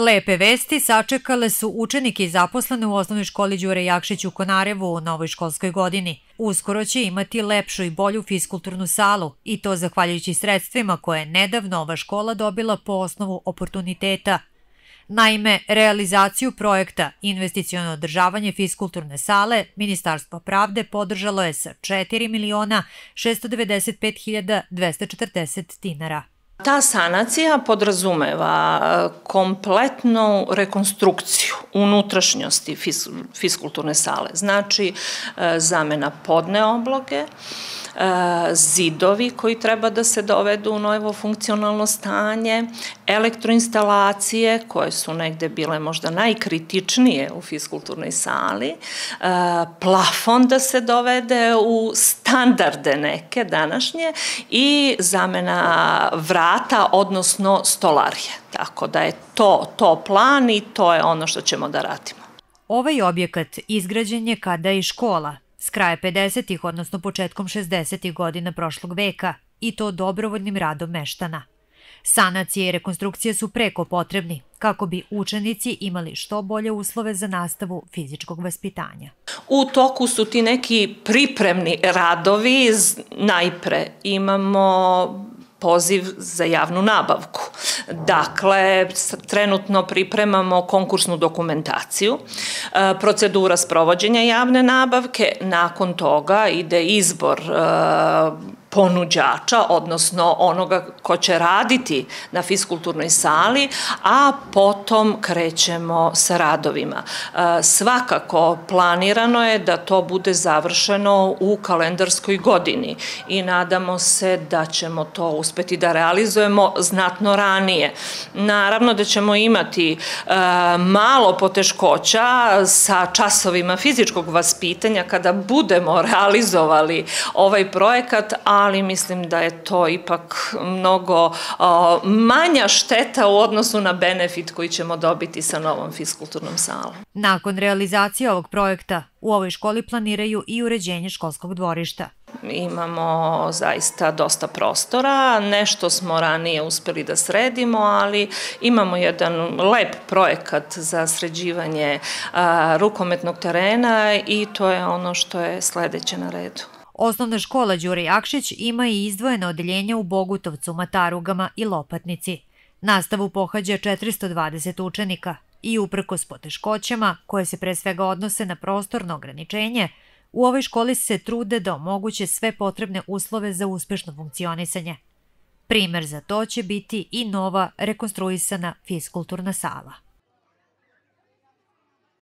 Lepe vesti sačekale su učenike i zaposlene u osnovnoj školi Đure Jakšić u Konarevu u novoj školskoj godini. Uskoro će imati lepšu i bolju fiskulturnu salu i to zahvaljujući sredstvima koje je nedavno ova škola dobila po osnovu oportuniteta. Naime, realizaciju projekta Investicijono održavanje fiskulturne sale Ministarstvo pravde podržalo je sa 4 miliona 695 240 dinara. Ta sanacija podrazumeva e, kompletnu rekonstrukciju unutrašnjosti fiskulturne sale. Znači, e, zamena podne obloge, zidovi koji treba da se dovedu u novo funkcionalno stanje, elektroinstalacije koje su negde bile možda najkritičnije u fiskulturnoj sali, e, plafon da se dovede u standarde neke današnje i zamena vrata, odnosno stolarije. Tako da je to, to plan i to je ono što ćemo da radimo. Ovaj objekat izgrađen je kada i škola, s kraja 50. odnosno početkom 60. godina prošlog veka i to dobrovoljnim radom meštana. Sanacije i rekonstrukcije su preko potrebni kako bi učenici imali što bolje uslove za nastavu fizičkog vaspitanja. U toku su ti neki pripremni radovi, najpre imamo poziv za javnu nabavku. Dakle, trenutno pripremamo konkursnu dokumentaciju, e, procedura sprovođenja javne nabavke, nakon toga ide izbor e, ponuđača, odnosno onoga ko će raditi na fiskulturnoj sali, a potom krećemo sa radovima. E, svakako planirano je da to bude završeno u kalendarskoj godini i nadamo se da ćemo to uspeti da realizujemo znatno ranije. Naravno da ćemo imati e, malo poteškoća sa časovima fizičkog vaspitanja kada budemo realizovali ovaj projekat, a ali mislim da je to ipak mnogo o, manja šteta u odnosu na benefit koji ćemo dobiti sa novom fiskulturnom salom. Nakon realizacije ovog projekta, u ovoj školi planiraju i uređenje školskog dvorišta. Imamo zaista dosta prostora, nešto smo ranije uspeli da sredimo, ali imamo jedan lep projekat za sređivanje a, rukometnog terena i to je ono što je sledeće na redu. Osnovna škola Đure Jakšić ima i izdvojeno odeljenje u Bogutovcu, Matarugama i Lopatnici. Nastavu pohađa 420 učenika i uprkos poteškoćama, koje se pre svega odnose na prostorno ograničenje, u ovoj školi se trude da omoguće sve potrebne uslove za uspešno funkcionisanje. Primer za to će biti i nova rekonstruisana fiskulturna sala.